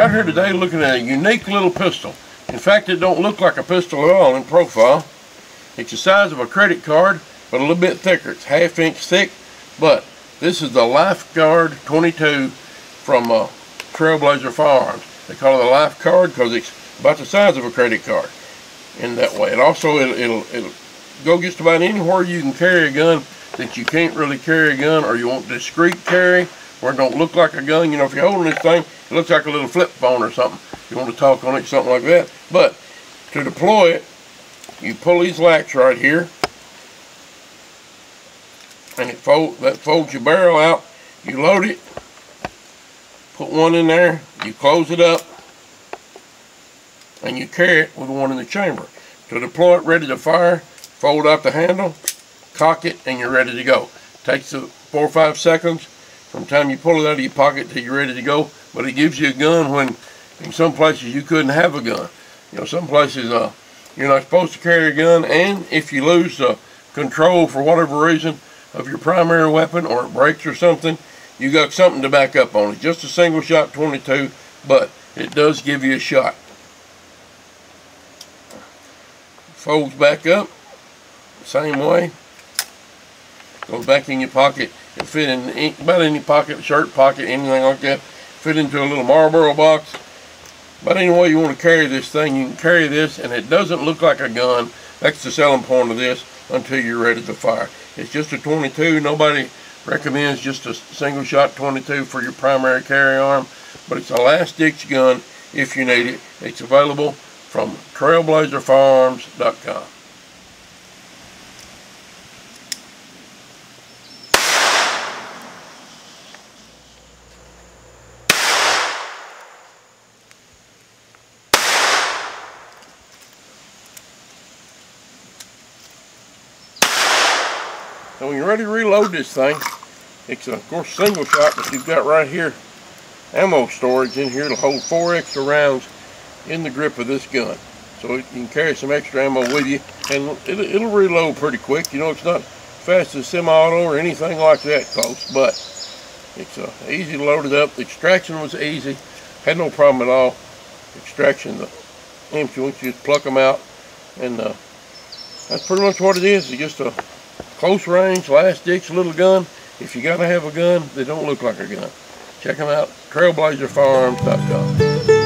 out here today looking at a unique little pistol. In fact, it don't look like a pistol at all in profile. It's the size of a credit card, but a little bit thicker. It's half inch thick, but this is the LifeCard 22 from uh, Trailblazer Firearms. They call it a life card because it's about the size of a credit card in that way. It also, it'll, it'll, it'll go just about anywhere you can carry a gun that you can't really carry a gun or you want discreet carry where it don't look like a gun. You know, if you're holding this thing, it looks like a little flip phone or something. You want to talk on it, something like that. But to deploy it, you pull these locks right here, and it fold, that folds your barrel out. You load it, put one in there, you close it up, and you carry it with one in the chamber. To deploy it ready to fire, fold out the handle, cock it, and you're ready to go. Takes four or five seconds from time you pull it out of your pocket till you're ready to go. But it gives you a gun when in some places you couldn't have a gun. You know, some places uh, you're not supposed to carry a gun, and if you lose the control for whatever reason of your primary weapon or it breaks or something, you got something to back up on it. Just a single shot 22, but it does give you a shot. Folds back up, same way. Goes back in your pocket. It fit in about any pocket, shirt pocket, anything like that. Fit into a little Marlboro box. But anyway you want to carry this thing, you can carry this and it doesn't look like a gun. That's the selling point of this until you're ready to fire. It's just a 22. Nobody recommends just a single shot 22 for your primary carry arm, but it's a last ditch gun if you need it. It's available from trailblazerfirearms.com. So when you're ready to reload this thing, it's of course single shot, but you've got right here ammo storage in here to hold four extra rounds in the grip of this gun. So you can carry some extra ammo with you and it'll, it'll reload pretty quick. You know, it's not fast as semi-auto or anything like that close, but it's uh, easy to load it up. The extraction was easy. Had no problem at all. Extraction, the empty ones, you just pluck them out and uh, that's pretty much what it is. It's just a close range, last ditch little gun. If you gotta have a gun, they don't look like a gun. Check them out, trailblazerfirearms.com.